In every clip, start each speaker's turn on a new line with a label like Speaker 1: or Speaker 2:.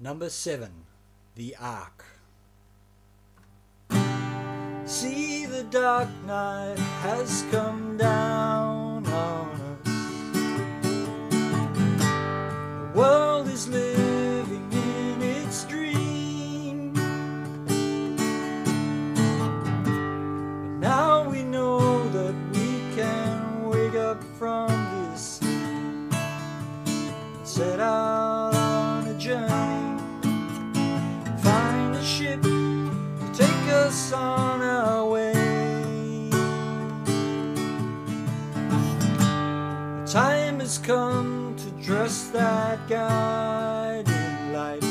Speaker 1: Number 7 The Ark. See, the dark night has come down on on our way. The time has come to dress that guiding light.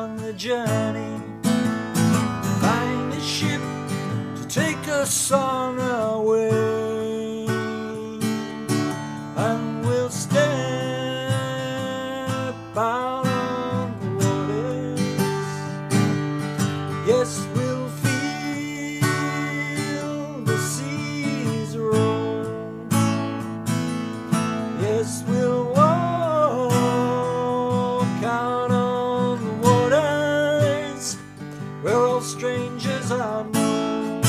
Speaker 1: On the journey. Find a ship to take us on our way. And we'll step out on the waters. Yes, we'll feel the seas roll. Yes, we'll strangers are known.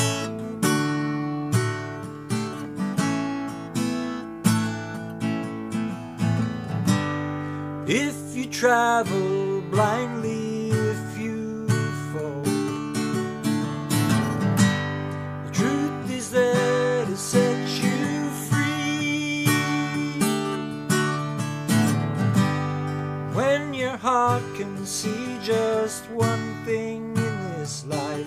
Speaker 1: If you travel blindly, if you fall, the truth is there to set you free. When your heart can see just one thing in this life,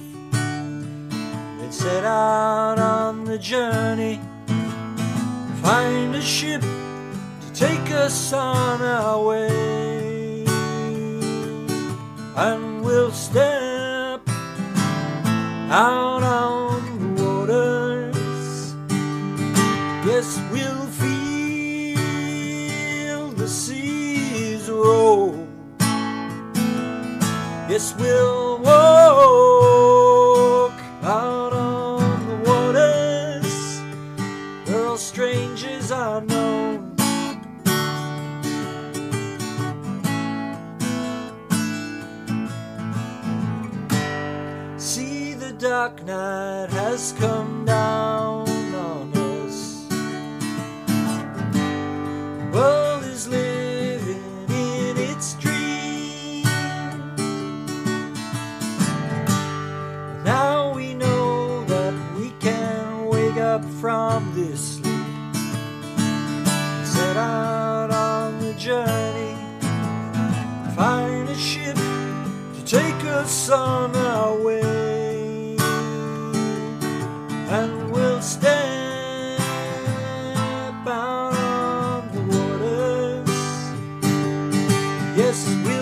Speaker 1: let's set out on the journey. Find a ship to take us on our way, and we'll step out on the waters. Yes, we'll feel the seas roll. Yes, we'll walk out on the waters where all strangers are known. See, the dark night has come down on us. World from this sleep. Set out on the journey, find a ship to take us on our way, and we'll step out on the waters. Yes, we.